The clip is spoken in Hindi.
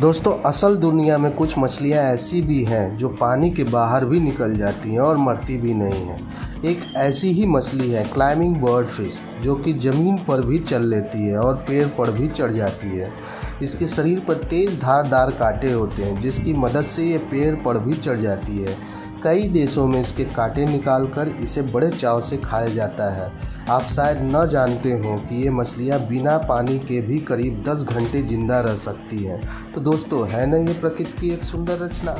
दोस्तों, असल दुनिया में कुछ मछलियाँ ऐसी भी हैं जो पानी के बाहर भी निकल जाती हैं और मरती भी नहीं हैं। एक ऐसी ही मछली है क्लाइंबिंग बर्ड फ़िश जो कि ज़मीन पर भी चल लेती है और पेड़ पर भी चढ़ जाती है। इसके शरीर पर तेज़ धारदार कांटे होते हैं, जिसकी मदद से ये पेड़ पर भी चढ़ जाती है। कई देशों में इसके कांटे निकालकर इसे बड़े चाव से खाया जाता है। आप शायद न जानते हो कि ये मछलियाँ बिना पानी के भी करीब 10 घंटे ज़िंदा रह सकती हैं। तो दोस्तों, है ना ये प्रकृति की एक सुंदर रचना?